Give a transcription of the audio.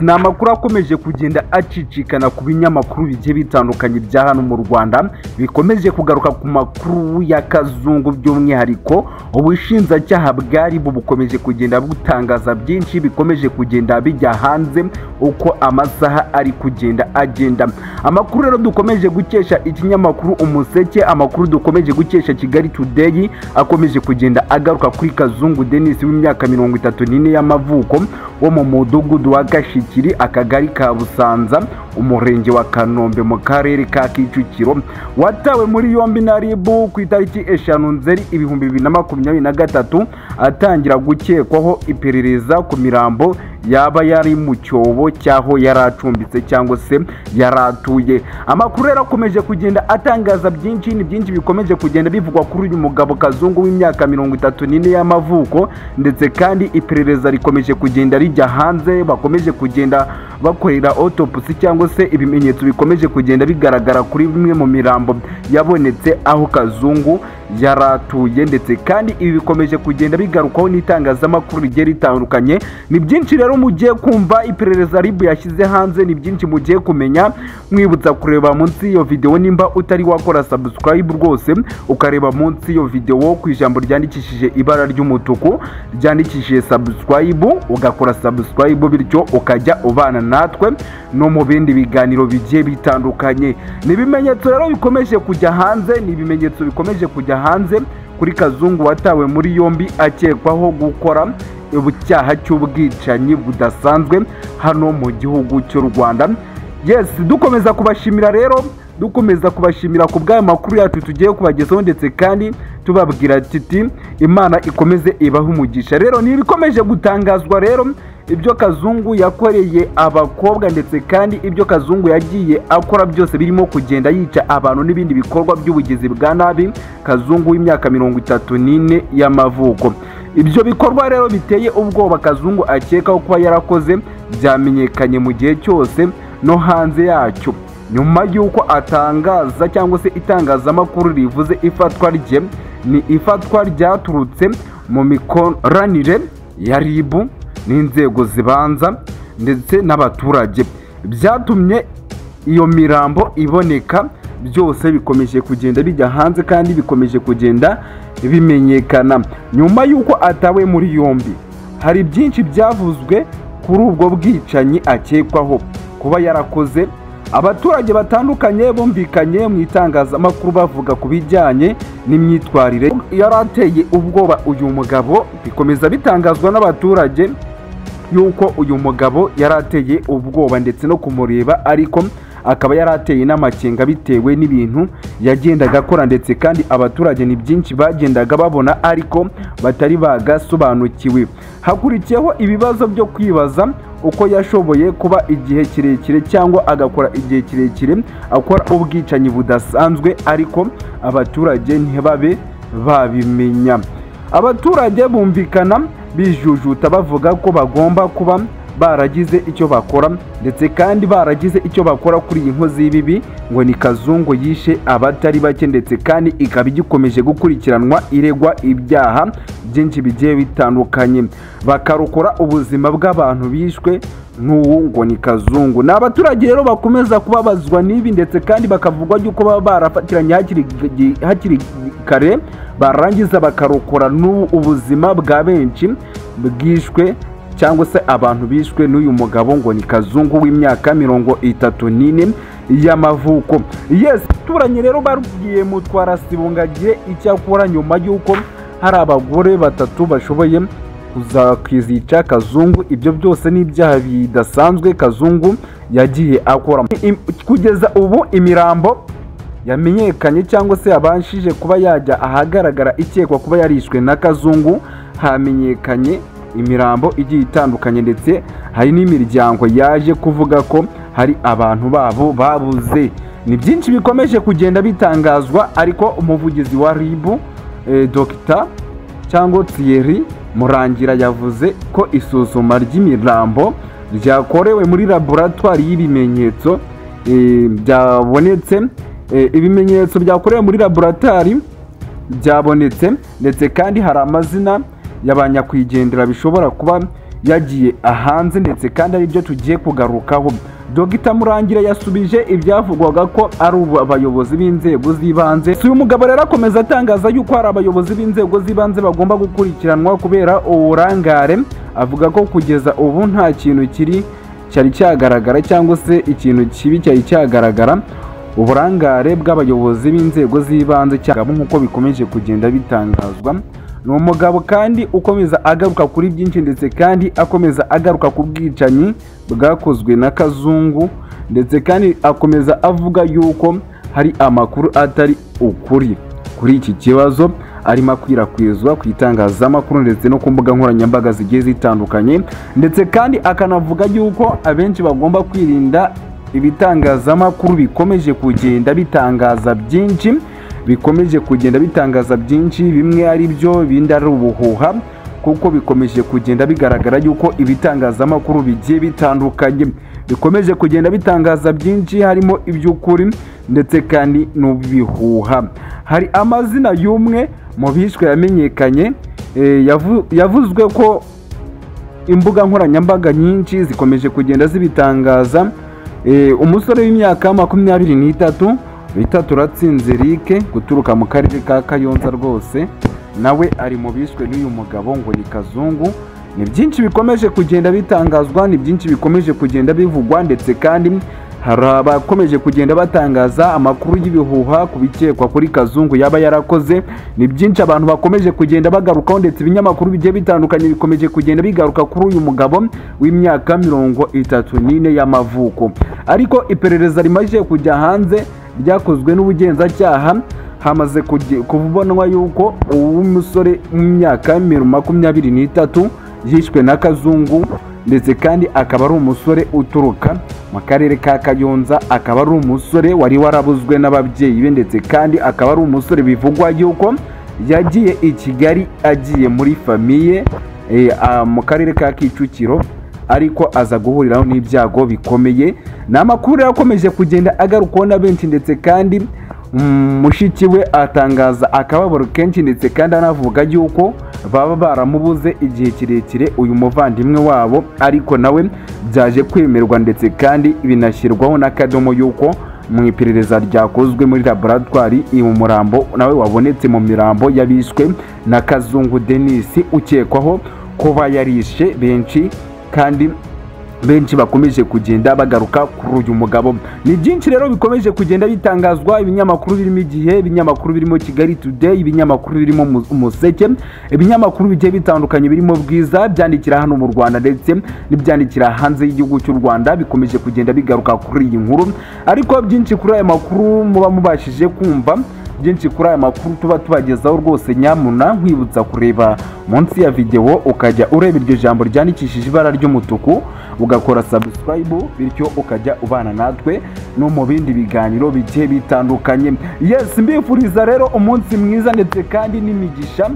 Ni amakuru akomeje kugenda acicikana ku binyamakuru bigiye bitandukanye bya hano mu Rwanda bikomeje kugaruka ku makuru ya kazungu by'umwihariko ubushinjacyaha bwari bu bukomeje kugenda butangaza byinshi bikomeje kugenda bijya hanze uko amasaha ari kugenda agenda. Amakuru rero dukomeje gukesha ikinyamakuru umuseke amakuru dukomeje gukesha kigali today akomeje kugenda agaruka kuri kazungu denis w'imyaka mirongo itatu n'ine y'amavuko wo mu mudugudu wa gashikiri akagari ka busanza umurenge wa kanombe mu karere ka kicukiro watawe muri yombi na ribu ku itariki eshanu nzeri ibihumbi bibiri na makumyabiri na gatatu atangira gukekwaho iperereza ku mirambo yaba yari mu cyobo cy'aho yari acumbitse cyangwa se yari atuye. Amakuru rero akomeje kugenda atangaza byinshi ni byinshi bikomeje kugenda bivugwa kuri uyu mugabo kazungu w'imyaka mirongo itatu n'ine y'amavuko ndetse kandi iperereza rikomeje kugenda rijya hanze bakomeje kugenda bakorera autopsy cyangwa se ibimenyetso bikomeje kugenda bigaragara kuri bimwe mu mirambo yabonetse aho kazungu yari atuye ndetse kandi ibi bikomeje kugenda bigarukwaho n'itangazamakuru rigiye ritandukanye. Ni byinshi rero mugiye kumva iperereza ribu yashyize hanze ni byinshi mugiye kumenya. Mwibutsa kureba munsi y'iyo videwo nimba utari wakora subscribe rwose ukareba munsi y'iyo videwo ku ijambo ryandikishije ibara ry'umutuku ryandikishije subscribe ugakora subscribe bityo ukajya ubana natwe no mu bindi biganiro bigiye bitandukanye. Ni ibimenyetso rero bikomeje kujya hanze ni ibimenyetso bikomeje kujya hanze kuri kazungu watawe muri yombi akekwaho gukora icyaha cy'ubwicanyi budasanzwe hano mu gihugu cy'u rwanda. Yes dukomeza kubashimira rero dukomeza kubashimira ku bw'aya makuru yacu tugiye kubagezaho ndetse kandi tubabwira titi imana ikomeze ibahe umugisha. Rero ni ibikomeje gutangazwa rero ibyo kazungu yakoreye abakobwa ndetse kandi ibyo kazungu yagiye akora byose birimo kugenda yica abantu n'ibindi bikorwa by'ubugizi bwa nabi kazungu w'imyaka mirongo itatu n'ine y'amavuko. Ibyo bikorwa rero biteye ubwoba kazungu akekaho kuba yarakoze byamenyekanye mu gihe cyose no hanze yacyo. Nyuma y'uko atangaza cyangwa se itangazamakuru rivuze ifatwa rye ni ifatwa ryaturutse mu mikoranire ya ribu n'inzego zibanza ndetse n'abaturage. Byatumye iyo mirambo iboneka byose bikomeje kugenda bijya hanze kandi bikomeje kugenda bimenyekana. Nyuma y'uko atawe muri yombi hari byinshi byavuzwe kuri ubwo bwicanyi akekwaho. Kuba yarakoze abaturage batandukanye bumvikanye mu itangazamakuru bavuga ku bijyanye n'imyitwarire. Yari ateye ubwoba uyu mugabo bikomeza bitangazwa n'abaturage yuko uyu mugabo yari ateye ubwoba ndetse no kumureba ariko akaba yari ateye n'amakenga bitewe n'ibintu yagendaga akora ndetse kandi abaturage ni byinshi bagendaga babona ariko batari bagasobanukiwe. Hakurikiyeho ibibazo byo kwibaza uko yashoboye kuba igihe kirekire cyangwa agakora igihe kirekire akora ubwicanyi budasanzwe ariko abaturage ntibabe babimenya. Abaturage bumvikana bijujuta bavuga ko bagomba kuba baragize icyo bakora ndetse kandi baragize icyo bakora kuri iyi nkozi y'ibibi ngo ni kazungu yishe abatari bake ndetse kandi ikaba igikomeje gukurikiranwa iregwa ibyaha byinshi bigiye bitandukanye. Bakarokora ubuzima bw'abantu bishwe n'uwo ngo ni kazungu. Ni abaturage rero bakomeza kubabazwa n'ibi ndetse kandi bakavugwa yuko baba barafatiranye hakiri kare barangiza bakarokora ubuzima bwa benshi bwishwe cyangwa se abantu bishwe n'uyu mugabo ngo ni kazungu w'imyaka mirongo itatu n'ine y'amavuko. Yes abaturanye rero babwiye mutwara sibungagire icyo akora nyuma y'uko hari abagore batatu bashoboye kwizica kazungu ibyo byose ni ibyaha bidasanzwe kazungu yagiye akora. Kugeza ubu imirambo yamenyekanye cyangwa se yabashije kuba yajya ahagaragara ikekwa kuba yarishwe na kazungu hamenyekanye imirambo igiye itandukanye ndetse hari n'imiryango yaje kuvuga ko hari abantu babo babuze. Ni byinshi bikomeje kugenda bitangazwa ariko umuvugizi wa ribu dogita cyangwa Thierry murangira yavuze ko isuzuma ry'imirambo ryakorewe muri laboratwari y'ibimenyetso byabonetse ibimenyetso byakorewe muri laboratwari byabonetse ndetse kandi hari amazina y'abanyakwigendera bishobora kuba yagiye hanze ndetse kandi ari byo tugiye kugarukaho. Dogita murangira yasubije ibyavugwaga ko ari abayobozi b'inzego z'ibanze. Si uyu mugabo rero akomeza atangaza yuko hari abayobozi b'inzego z'ibanze bagomba gukurikiranwa kubera uburangare avuga ko kugeza ubu nta kintu kiri cyari cyagaragara cyangwa se ikintu kibi cyari cyagaragara. Uburangare bw'abayobozi b'inzego z'ibanze cyangwa nk'uko bikomeje kugenda bitangazwa ni umugabo kandi ukomeza agaruka kuri byinshi ndetse kandi akomeza agaruka ku bwicanyi bwakozwe na kazungu ndetse kandi akomeza avuga yuko hari amakuru atari ukuri. Kuri iki kibazo arimo akwirakwizwa ku itangazamakuru ndetse no ku mbuga nkoranyambaga zigiye zitandukanye ndetse kandi akanavuga yuko abenshi bagomba kwirinda ibitangazamakuru bikomeje kugenda bitangaza byinshi bikomeje kugenda bitangaza byinshi bimwe ari byo ibindi ari ubuhuha kuko bikomeje kugenda bigaragara yuko ibitangazamakuru bigiye bitandukanye. Bikomeje kugenda bitangaza byinshi harimo iby'ukuri ndetse kandi n'ubihuha hari amazina y'umwe mu bishwe yamenyekanye yavuzwe ko imbuga nkoranyambaga nyinshi zikomeje kugenda zibitangaza umusore w'imyaka makumyabiri n'itatu bita turatsinze rike guturuka mu karere ka kayonza rwose. Nawe ari mu bishwe n'uyu mugabo ngo ni kazungu. Ni byinshi bikomeje kugenda bitangazwa ni byinshi bikomeje kugenda bivugwa ndetse kandi hari abakomeje kugenda batangaza amakuru y'ibihuha ku bikekwa kuri kazungu yaba yarakoze. Ni byinshi abantu bakomeje kugenda bagarukaho ndetse ibinyamakuru bigiye bitandukanye bikomeje kugenda bigaruka kuri uyu mugabo w'imyaka mirongo itatu n'ine y'amavuko. Ariko iperereza rimaze kujya hanze ryakozwe n'ubugenzacyaha. Hamaze kubonwa yuko uwo musore w'imyaka makumyabiri n'itatu yishwe na kazungu ndetse kandi akaba ari umusore uturuka mu karere ka kayonza akaba ari umusore wari warabuzwe n'ababyeyi be ndetse kandi akaba ari umusore bivugwa yuko yagiye i kigali agiye muri famiye mu karere ka kicukiro ariko aza guhuriraho n'ibyago bikomeye. Ni amakuru akomeje kugenda agarukwaho na benshi ndetse kandi mushiki we atangaza akababaro kenshi ndetse kandi anavuga yuko baba baramubuze igihe kirekire uyu muvandimwe wabo ariko nawe byaje kwemerwa ndetse kandi binashyirwaho n'akadomo yuko mu iperereza ryakozwe muri laboratwari uyu murambo nawe wabonetse mu mirambo y'abishwe na kazungu denisi ukekwaho kuba yarishe benshi kandi benshi bakomeje kugenda bagaruka kuri uyu mugabo. Ni byinshi rero bikomeje kugenda bitangazwa ibinyamakuru birimo igihe ibinyamakuru birimo kigali today ibinyamakuru birimo umuseke ibinyamakuru bigiye bitandukanye birimo bwiza byandikira hano mu rwanda ndetse n'ibyandikira hanze y'igihugu cy'u rwanda bikomeje kugenda bigaruka kuri iyi nkuru. Ariko byinshi kuri aya makuru muba mubashije kumva byinshi kuri aya makuru tuba tubagezaho rwose nyamuna nkwibutsa kureba. Munsi ya videwo ukajya ureba iryo jambo ryandikishije ibara ry'umutuku ugakora subscribe bityo ukajya ubana natwe no mu bindi biganiro bigiye bitandukanye. Yes mbifuriza rero umunsi mwiza ndetse kandi n'imigisha.